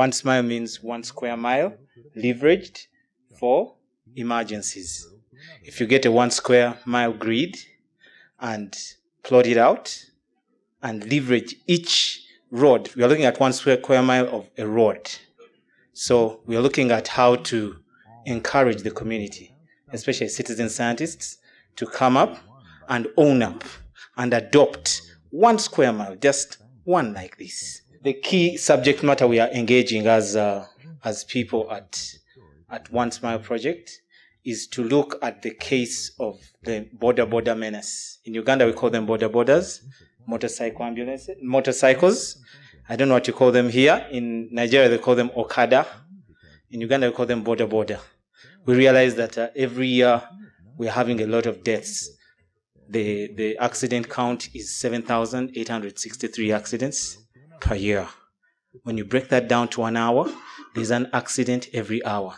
One smile means one square mile leveraged for emergencies. If you get a one square mile grid and plot it out and leverage each road, we are looking at one square mile of a road. So we are looking at how to encourage the community, especially citizen scientists, to come up and own up and adopt one square mile, just one like this. The key subject matter we are engaging as uh, as people at at One Smile Project is to look at the case of the boda boda menace. In Uganda, we call them boda bodas, motorcycle ambulances, motorcycles. I don't know what you call them here. In Nigeria, they call them Okada. In Uganda, we call them boda boda. We realize that uh, every year we are having a lot of deaths. The, the accident count is 7,863 accidents per year. When you break that down to an hour, there's an accident every hour.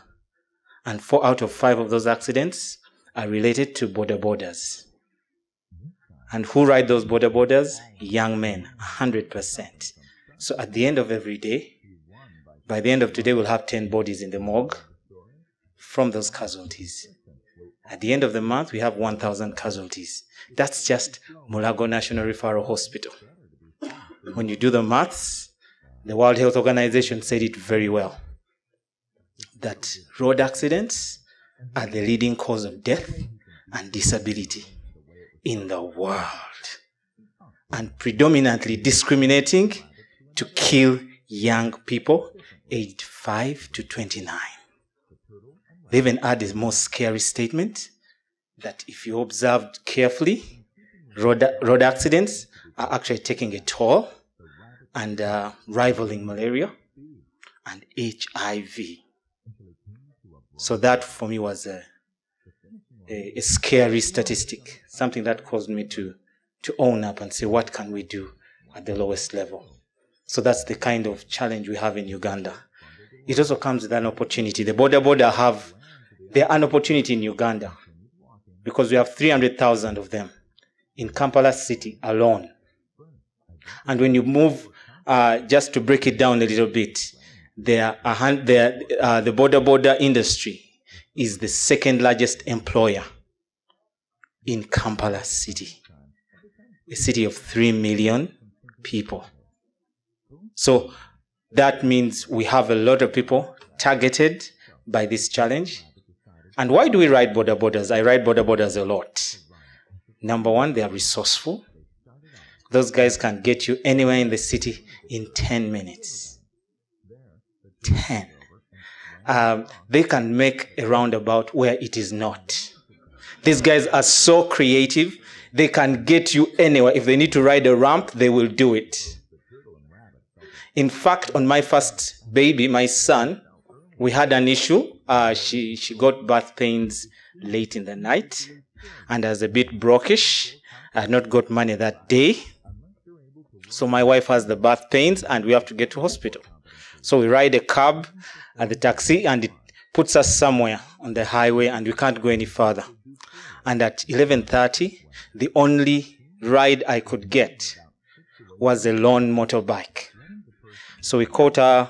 And four out of five of those accidents are related to boda bodas. And who ride those boda bodas? Young men, 100%. So at the end of every day, by the end of today, we'll have 10 bodies in the morgue from those casualties. At the end of the month, we have 1,000 casualties. That's just Mulago National Referral Hospital. Mm-hmm. When you do the maths, the World Health Organization said it very well that road accidents are the leading cause of death and disability in the world, and predominantly discriminating to kill young people aged 5 to 29. They even add the most scary statement that if you observed carefully, road, road accidents are actually taking a toll and uh, rivaling malaria and HIV. So that for me was a, a, a, scary statistic, something that caused me to, to own up and say, what can we do at the lowest level? So that's the kind of challenge we have in Uganda. It also comes with an opportunity. The boda boda have, they're an opportunity in Uganda because we have 300,000 of them in Kampala city alone. And when you move, uh, just to break it down a little bit, there are, there, uh, the boda boda industry is the second largest employer in Kampala city, a city of 3 million people. So that means we have a lot of people targeted by this challenge. And why do we ride boda bodas? I ride boda bodas a lot. Number one, they are resourceful. Those guys can get you anywhere in the city in 10 minutes. 10. Um, they can make a roundabout where it is not. These guys are so creative. They can get you anywhere. If they need to ride a ramp, they will do it. In fact, on my first baby, my son, we had an issue. Uh, she, she got birth pains late in the night and I was a bit brockish. I had not got money that day. So my wife has the birth pains and we have to get to hospital. So we ride a cab at the taxi and it puts us somewhere on the highway and we can't go any further. And at 11:30, the only ride I could get was a lawn motorbike. So we caught our,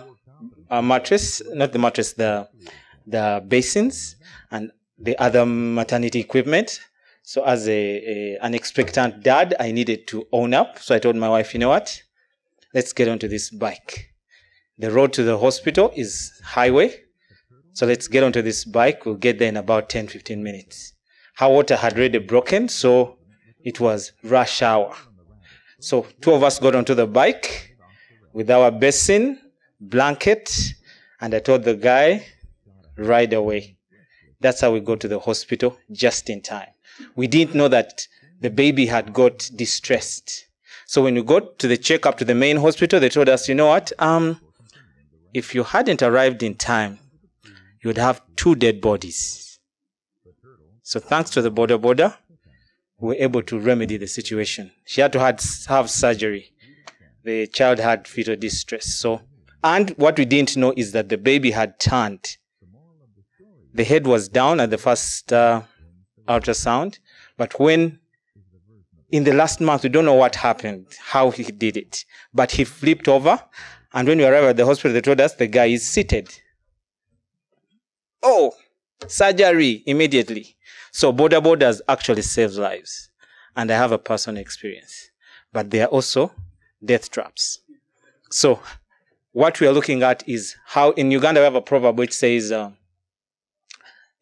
a mattress, not the mattress, the the basins and the other maternity equipment. So as a, a, an expectant dad, I needed to own up. So I told my wife, you know what? Let's get onto this bike. The road to the hospital is highway. So let's get onto this bike. We'll get there in about 10, 15 minutes. Her water had already broken, so it was rush hour. So two of us got onto the bike with our basin, blanket, and I told the guy, right away. That's how we got to the hospital just in time. We didn't know that the baby had got distressed. So when we got to the checkup to the main hospital, they told us, you know what? Um, if you hadn't arrived in time, you would have two dead bodies. So thanks to the boda boda, we were able to remedy the situation. She had to had, have surgery. The child had fetal distress. So, and what we didn't know is that the baby had turned. The head was down at the first uh, ultrasound, but when in the last month, we don't know what happened, how he did it, but he flipped over And when we arrived at the hospital, they told us the guy is seated. Oh, surgery immediately. So boda bodas actually saves lives. And I have a personal experience. But they are also death traps. So what we are looking at is how in Uganda we have a proverb which says, uh,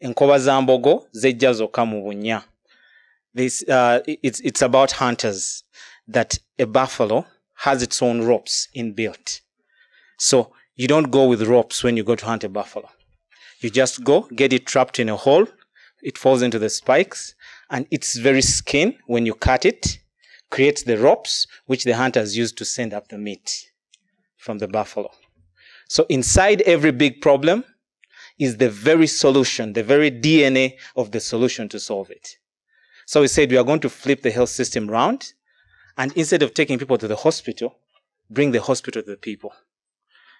enkoba za mbogo zejja zokka mu bunya. This, uh, it's, it's about hunters that a buffalo has its own ropes inbuilt. So you don't go with ropes when you go to hunt a buffalo. You just go, get it trapped in a hole, it falls into the spikes, and its very skin, when you cut it, creates the ropes which the hunters use to send up the meat from the buffalo. So inside every big problem is the very solution, the very DNA of the solution to solve it. So we said we are going to flip the health system round and instead of taking people to the hospital, bring the hospital to the people.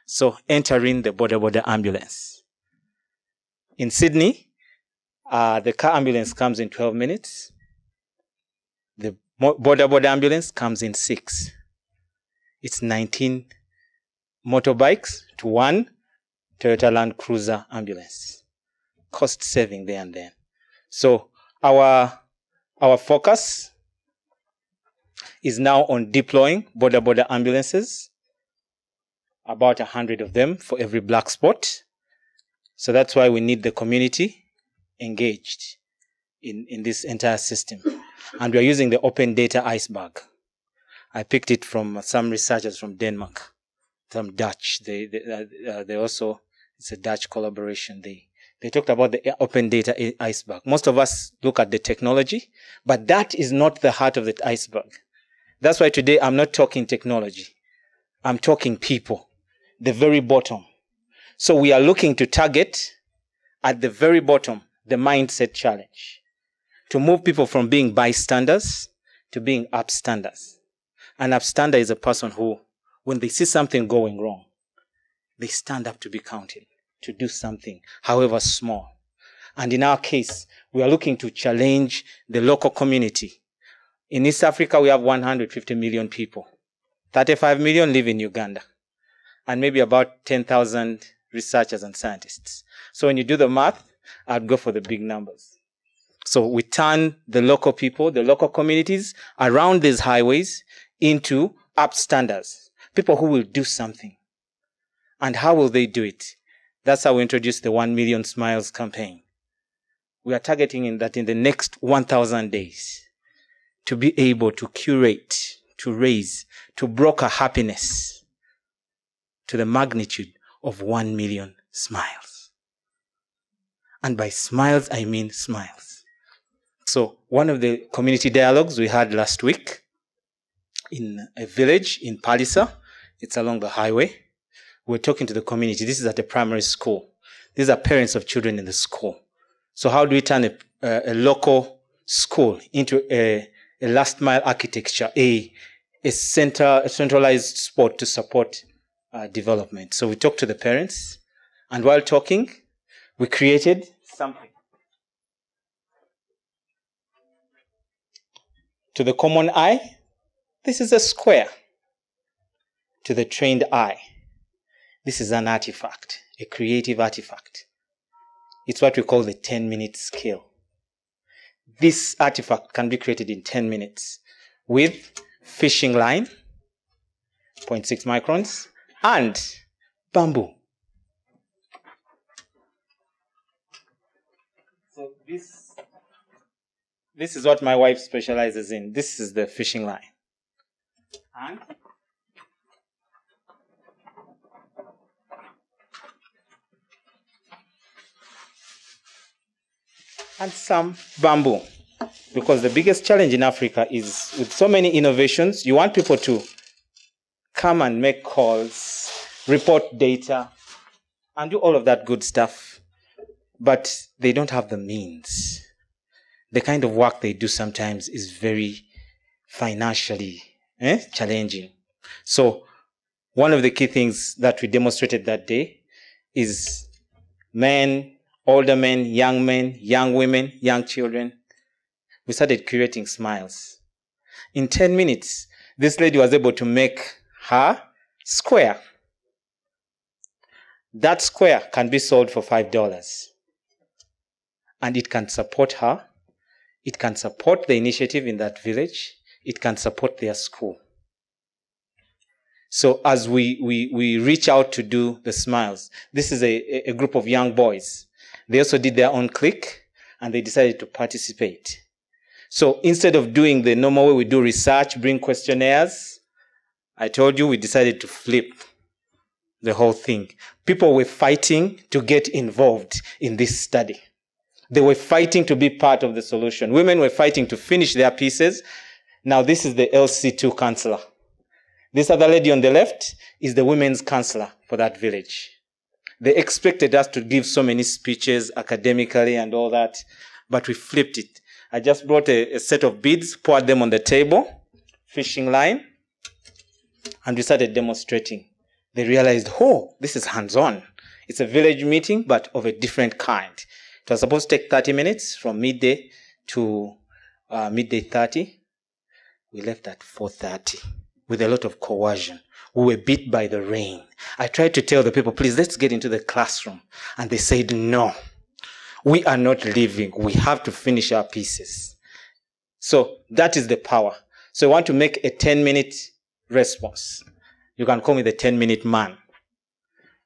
So entering the boda boda ambulance. In Sydney, uh, the car ambulance comes in 12 minutes. The boda boda ambulance comes in six. It's 19 motorbikes to one Toyota Land Cruiser ambulance. Cost saving there and then. So our, our focus is now on deploying boda boda ambulances, about a hundred of them for every black spot. So that's why we need the community engaged in, in this entire system. And we are using the open data iceberg. I picked it from some researchers from Denmark, some Dutch. They, they, uh, they also, it's a Dutch collaboration. They, they talked about the open data iceberg. Most of us look at the technology, but that is not the heart of the iceberg. That's why today I'm not talking technology. I'm talking people, the very bottom. So we are looking to target at the very bottom the mindset challenge to move people from being bystanders to being upstanders. An upstander is a person who, when they see something going wrong, they stand up to be counted, to do something, however small. And in our case, we are looking to challenge the local community in East Africa, we have 150 million people. 35 million live in Uganda. And maybe about 10,000 researchers and scientists. So when you do the math, I'd go for the big numbers. So we turn the local people, the local communities around these highways into upstanders, people who will do something. And how will they do it? That's how we introduced the 1 million smiles campaign. We are targeting in that in the next 1,000 days to be able to curate, to raise, to broker happiness to the magnitude of one million smiles. And by smiles, I mean smiles. So one of the community dialogues we had last week in a village in Pallisa, it's along the highway. We're talking to the community. This is at a primary school. These are parents of children in the school. So how do we turn a, a, a local school into a, a last mile architecture, a, a center, a centralized spot to support uh, development. So we talked to the parents, and while talking, we created something. To the common eye, this is a square. To the trained eye, this is an artifact, a creative artifact. It's what we call the 10 minute scale this artifact can be created in 10 minutes with fishing line, 0.6 microns, and bamboo. So this, this is what my wife specializes in. This is the fishing line. And and some bamboo. Because the biggest challenge in Africa is with so many innovations, you want people to come and make calls, report data, and do all of that good stuff. But they don't have the means. The kind of work they do sometimes is very financially eh, challenging. So, one of the key things that we demonstrated that day is men older men, young men, young women, young children. We started creating smiles. In 10 minutes, this lady was able to make her square that square can be sold for $5. And it can support her. It can support the initiative in that village. It can support their school. So as we, we, we reach out to do the smiles, this is a, a group of young boys. They also did their own click and they decided to participate. So instead of doing the normal way we do research, bring questionnaires, I told you we decided to flip the whole thing. People were fighting to get involved in this study. They were fighting to be part of the solution. Women were fighting to finish their pieces. Now this is the LC2 counselor. This other lady on the left is the women's counselor for that village. They expected us to give so many speeches academically and all that, but we flipped it. I just brought a, a set of beads, poured them on the table, fishing line, and we started demonstrating. They realized, oh, this is hands on. It's a village meeting, but of a different kind. It was supposed to take 30 minutes from midday to uh, midday 30. We left at 4.30 with a lot of coercion. We were beat by the rain. I tried to tell the people, please, let's get into the classroom. And they said, no, we are not leaving. We have to finish our pieces. So that is the power. So I want to make a 10 minute response. You can call me the 10 minute man.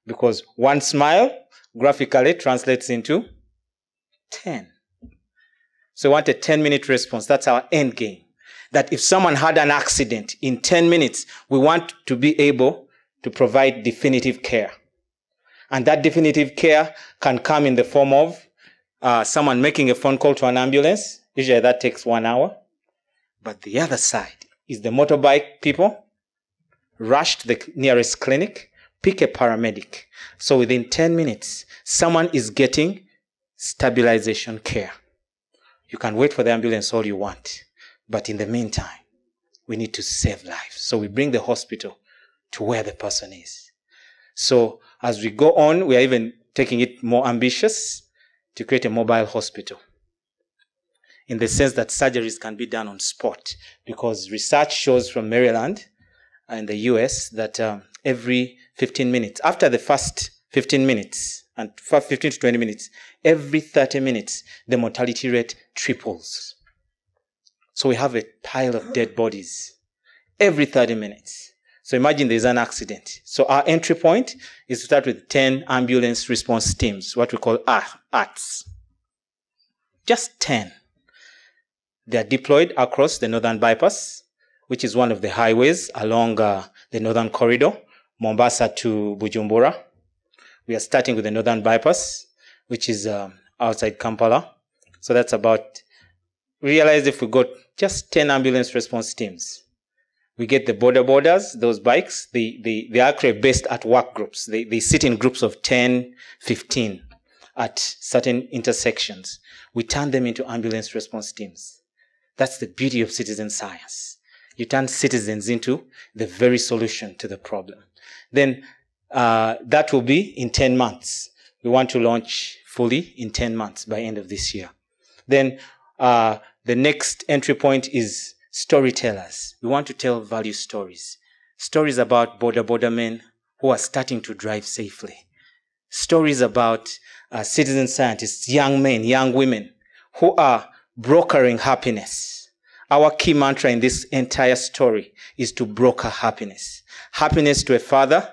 Because one smile graphically translates into 10. So I want a 10 minute response. That's our end game that if someone had an accident in 10 minutes, we want to be able to provide definitive care. And that definitive care can come in the form of uh, someone making a phone call to an ambulance. Usually that takes one hour. But the other side is the motorbike people rush to the nearest clinic, pick a paramedic. So within 10 minutes, someone is getting stabilization care. You can wait for the ambulance all you want. But in the meantime, we need to save lives. So we bring the hospital to where the person is. So as we go on, we are even taking it more ambitious to create a mobile hospital. In the sense that surgeries can be done on spot because research shows from Maryland in the US that um, every 15 minutes, after the first 15 minutes and 15 to 20 minutes, every 30 minutes, the mortality rate triples. So we have a pile of dead bodies every 30 minutes. So imagine there's an accident. So our entry point is to start with 10 ambulance response teams, what we call ARTS. Just 10. They are deployed across the northern bypass, which is one of the highways along uh, the northern corridor, Mombasa to Bujumbura. We are starting with the northern bypass, which is um, outside Kampala. So that's about, realize if we got just 10 ambulance response teams. We get the boda bodas, those bikes, they, they, they are actually based at work groups. They, they sit in groups of 10, 15 at certain intersections. We turn them into ambulance response teams. That's the beauty of citizen science. You turn citizens into the very solution to the problem. Then uh, that will be in 10 months. We want to launch fully in 10 months by end of this year. Then uh, the next entry point is storytellers. We want to tell value stories. Stories about boda boda men who are starting to drive safely. Stories about uh, citizen scientists, young men, young women who are brokering happiness. Our key mantra in this entire story is to broker happiness. Happiness to a father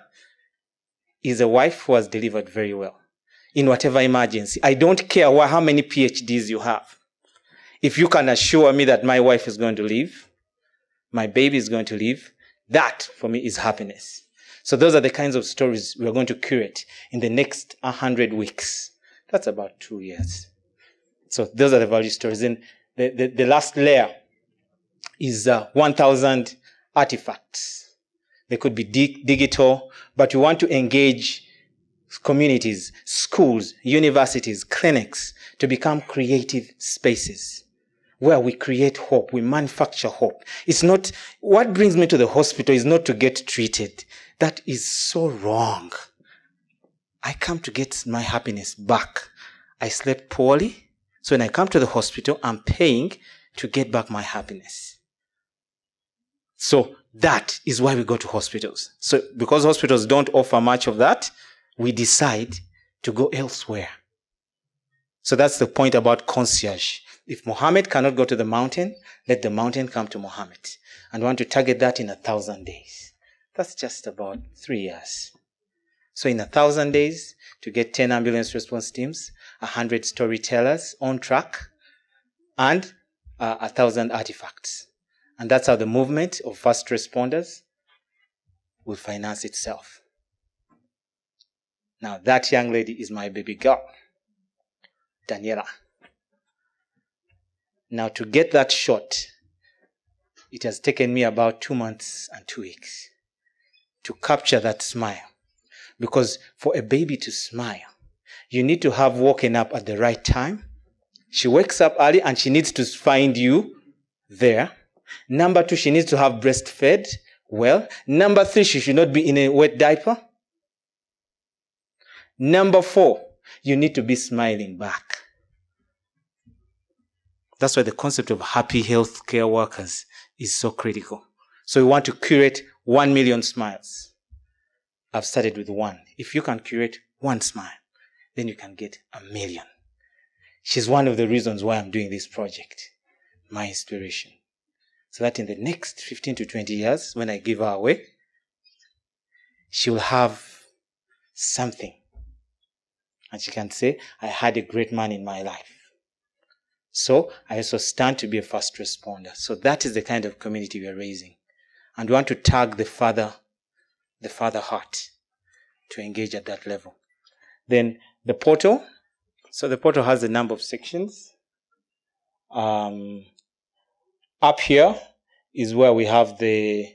is a wife who has delivered very well in whatever emergency. I don't care how many PhDs you have. If you can assure me that my wife is going to live, my baby is going to live, that for me is happiness. So those are the kinds of stories we are going to curate in the next 100 weeks. That's about two years. So those are the value stories. And the, the, the last layer is uh, 1,000 artifacts. They could be di- digital, but you want to engage communities, schools, universities, clinics to become creative spaces where we create hope, we manufacture hope. It's not, what brings me to the hospital is not to get treated. That is so wrong. I come to get my happiness back. I slept poorly. So when I come to the hospital, I'm paying to get back my happiness. So that is why we go to hospitals. So because hospitals don't offer much of that, we decide to go elsewhere. So that's the point about concierge. If Muhammad cannot go to the mountain, let the mountain come to Muhammad. And we want to target that in a thousand days. That's just about three years. So in a thousand days, to get 10 ambulance response teams, 100 storytellers on track, and uh, a thousand artifacts. And that's how the movement of first responders will finance itself. Now, that young lady is my baby girl, Daniela. Now, to get that shot, it has taken me about two months and two weeks to capture that smile. Because for a baby to smile, you need to have woken up at the right time. She wakes up early and she needs to find you there. Number two, she needs to have breastfed well. Number three, she should not be in a wet diaper. Number four, you need to be smiling back. That's why the concept of happy healthcare workers is so critical. So we want to curate one million smiles. I've started with one. If you can curate one smile, then you can get a million. She's one of the reasons why I'm doing this project. My inspiration. So that in the next 15 to 20 years, when I give her away, she will have something and she can say, I had a great man in my life. So I also stand to be a first responder. So that is the kind of community we are raising. And we want to tag the father, the father heart to engage at that level. Then the portal. So the portal has a number of sections. Um, up here is where we have the,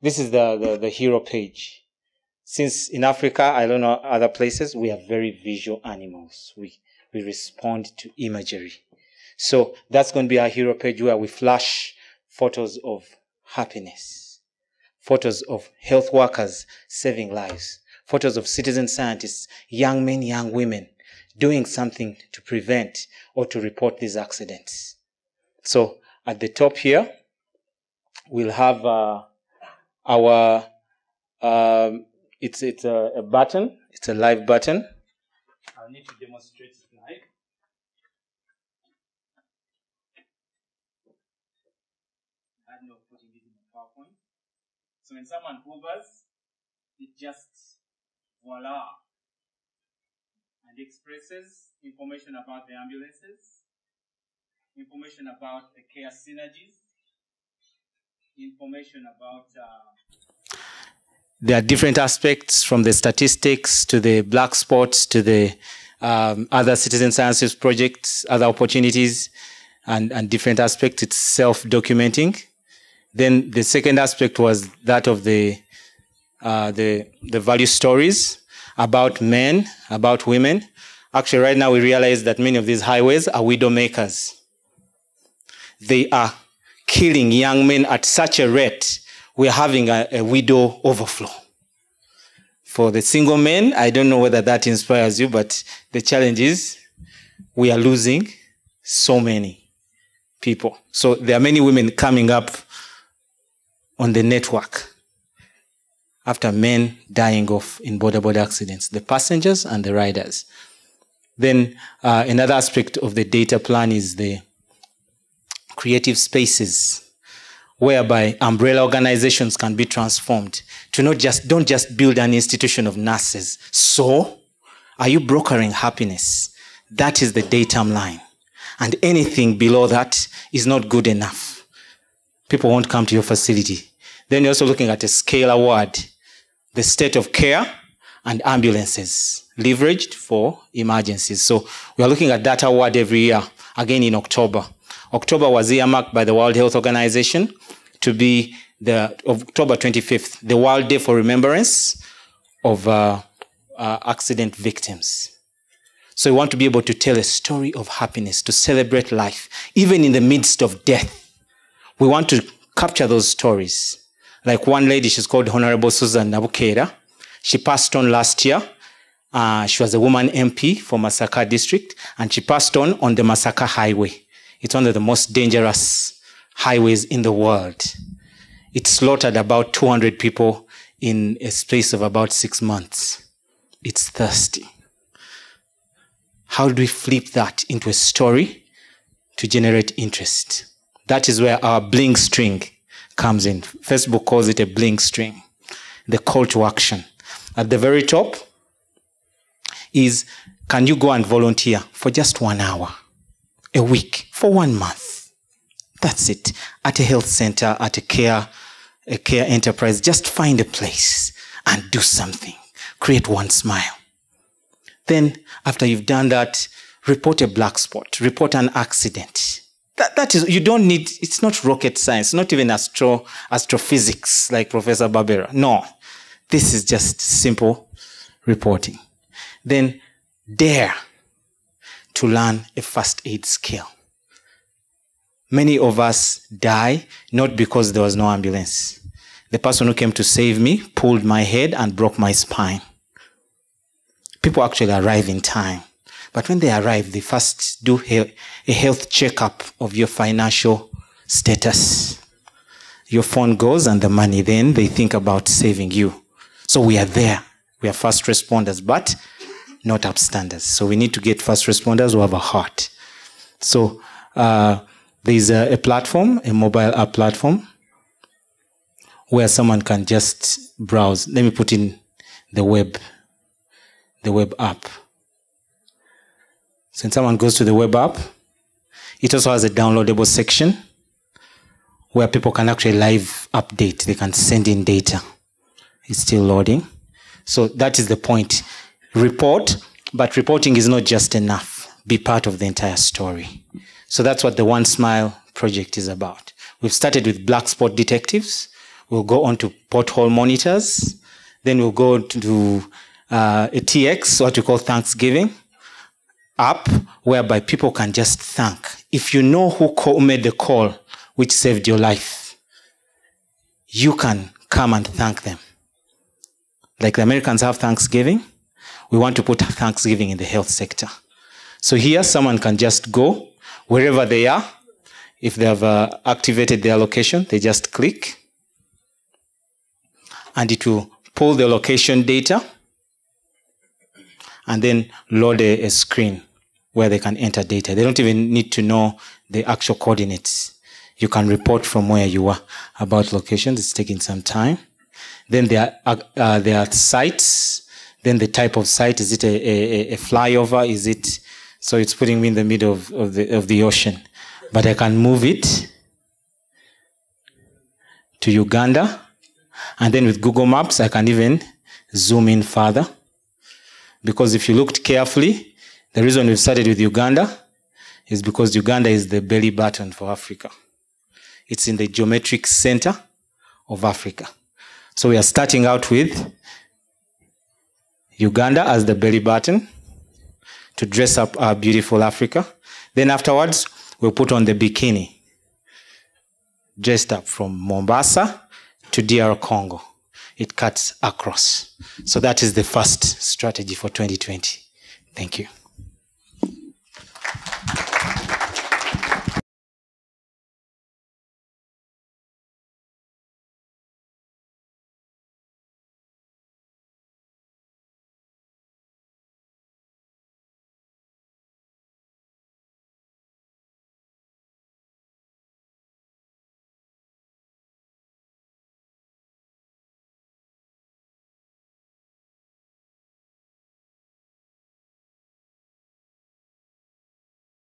this is the, the, the hero page since in Africa, I don't know other places, we are very visual animals. We, we respond to imagery. So that's going to be our hero page where we flash photos of happiness, photos of health workers saving lives, photos of citizen scientists, young men, young women doing something to prevent or to report these accidents. So at the top here, we'll have uh, our um, it's it's a, a button. It's a live button. I'll need to demonstrate it live. I had no putting it in the PowerPoint. So when someone hovers, it just voila and expresses information about the ambulances, information about the care synergies, information about uh, there are different aspects from the statistics to the black spots to the um, other citizen sciences projects, other opportunities, and, and different aspects. It's self-documenting. Then the second aspect was that of the uh, the the value stories about men, about women. Actually, right now we realize that many of these highways are widow makers. They are killing young men at such a rate we're having a, a widow overflow. For the single men, I don't know whether that inspires you, but the challenge is we are losing so many people. So there are many women coming up on the network after men dying off in boda boda accidents, the passengers and the riders. Then uh, another aspect of the data plan is the creative spaces whereby umbrella organizations can be transformed to not just, don't just build an institution of nurses. So, are you brokering happiness? That is the datum line. And anything below that is not good enough. People won't come to your facility. Then you're also looking at a scale award, the state of care and ambulances leveraged for emergencies. So we are looking at that award every year, again in October. October was earmarked by the World Health Organization to be the October 25th, the World Day for Remembrance of uh, uh, accident victims. So we want to be able to tell a story of happiness, to celebrate life, even in the midst of death. We want to capture those stories. Like one lady, she's called Honorable Susan Nabukera. She passed on last year. Uh, she was a woman MP for Masaka district, and she passed on on the Masaka Highway. It's one of the most dangerous highways in the world. It slaughtered about 200 people in a space of about six months. It's thirsty. How do we flip that into a story to generate interest? That is where our bling string comes in. Facebook calls it a bling string, the call to action. At the very top is can you go and volunteer for just one hour a week for one month? That's it. At a health center, at a care, a care enterprise, just find a place and do something. Create one smile. Then, after you've done that, report a black spot, report an accident. That, that is, you don't need, it's not rocket science, not even astro, astrophysics like Professor Barbera. No. This is just simple reporting. Then dare to learn a first aid skill. Many of us die not because there was no ambulance. The person who came to save me pulled my head and broke my spine. People actually arrive in time. But when they arrive, they first do a health checkup of your financial status. Your phone goes and the money, then they think about saving you. So we are there. We are first responders, but not upstanders. So we need to get first responders who have a heart. So uh, there's a, a platform, a mobile app platform, where someone can just browse. Let me put in the web, the web app. So when someone goes to the web app, it also has a downloadable section where people can actually live update. They can send in data. It's still loading. So that is the point. Report, but reporting is not just enough. Be part of the entire story. So that's what the One Smile project is about. We've started with black spot detectives. We'll go on to pothole monitors. Then we'll go to uh, a TX, what we call Thanksgiving app, whereby people can just thank. If you know who call, made the call which saved your life, you can come and thank them. Like the Americans have Thanksgiving, we want to put Thanksgiving in the health sector. So here, someone can just go wherever they are. If they have uh, activated their location, they just click and it will pull the location data and then load a, a screen where they can enter data. They don't even need to know the actual coordinates. You can report from where you are about locations. It's taking some time. Then there are, uh, there are sites. Then the type of site, is it a, a, a flyover? Is it, so it's putting me in the middle of, of the, of the ocean. But I can move it to Uganda. And then with Google Maps, I can even zoom in further. Because if you looked carefully, the reason we've started with Uganda is because Uganda is the belly button for Africa. It's in the geometric center of Africa. So we are starting out with Uganda as the belly button to dress up our beautiful Africa. Then afterwards, we'll put on the bikini, dressed up from Mombasa to DR Congo. It cuts across. So that is the first strategy for 2020. Thank you.